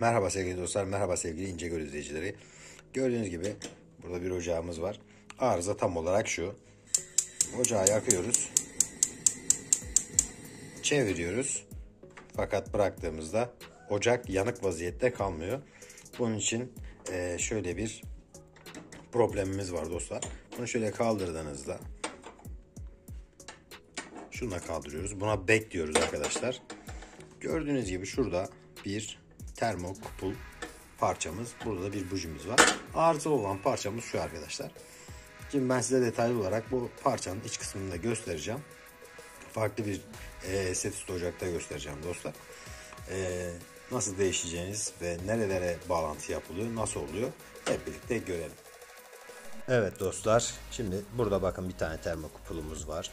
Merhaba sevgili dostlar, merhaba sevgili İncegöl izleyicileri. Gördüğünüz gibi burada bir ocağımız var. Arıza tam olarak şu. Ocağı yakıyoruz. Çeviriyoruz. Fakat bıraktığımızda ocak yanık vaziyette kalmıyor. Bunun için eee, şöyle bir problemimiz var dostlar. Bunu şöyle kaldırdığınızda şuna kaldırıyoruz. Buna back diyoruz arkadaşlar. Gördüğünüz gibi şurada bir termokupul parçamız. Burada da bir bujimiz var. Arızalı olan parçamız şu arkadaşlar. Şimdi ben size detaylı olarak bu parçanın iç kısmını da göstereceğim. Farklı bir e, set üstü ocakta göstereceğim dostlar. E, nasıl değişeceğiniz ve nerelere bağlantı yapılıyor, nasıl oluyor hep birlikte görelim. Evet dostlar, şimdi burada bakın bir tane termokupulumuz var.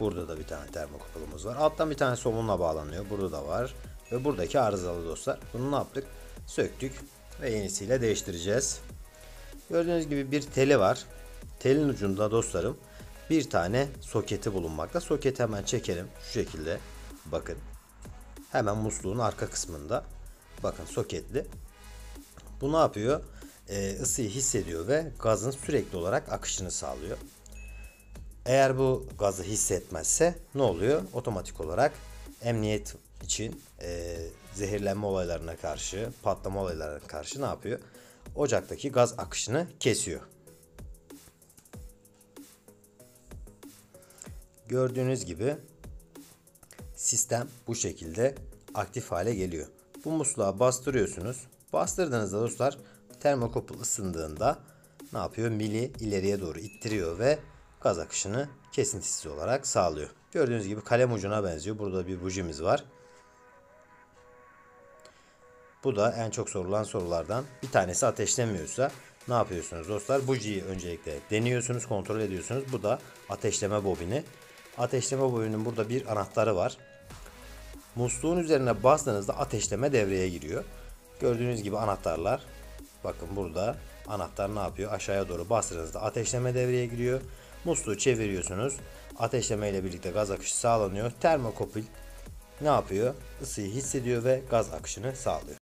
Burada da bir tane termokupulumuz var. Alttan bir tane somunla bağlanıyor. Burada da var. Ve buradaki arızalı dostlar. Bunu ne yaptık? Söktük ve yenisiyle değiştireceğiz. Gördüğünüz gibi bir teli var. Telin ucunda dostlarım bir tane soketi bulunmakta. Soketi hemen çekelim. Şu şekilde. Bakın. Hemen musluğun arka kısmında. Bakın soketli. Bu ne yapıyor? Ee, ısıyı hissediyor ve gazın sürekli olarak akışını sağlıyor. Eğer bu gazı hissetmezse ne oluyor? Otomatik olarak emniyet için e, zehirlenme olaylarına karşı, patlama olaylarına karşı ne yapıyor? Ocaktaki gaz akışını kesiyor. Gördüğünüz gibi sistem bu şekilde aktif hale geliyor. Bu musluğa bastırıyorsunuz. Bastırdığınızda dostlar termokopul ısındığında ne yapıyor? Mili ileriye doğru ittiriyor ve gaz akışını kesintisiz olarak sağlıyor. Gördüğünüz gibi kalem ucuna benziyor. Burada bir bujimiz var. Bu da en çok sorulan sorulardan bir tanesi ateşlemiyorsa ne yapıyorsunuz dostlar? Bujiyi öncelikle deniyorsunuz, kontrol ediyorsunuz. Bu da ateşleme bobini. Ateşleme bobinin burada bir anahtarı var. Musluğun üzerine bastığınızda ateşleme devreye giriyor. Gördüğünüz gibi anahtarlar. Bakın burada anahtar ne yapıyor? Aşağıya doğru bastığınızda ateşleme devreye giriyor. Musluğu çeviriyorsunuz. Ateşleme ile birlikte gaz akışı sağlanıyor. Termokopil ne yapıyor? Isıyı hissediyor ve gaz akışını sağlıyor.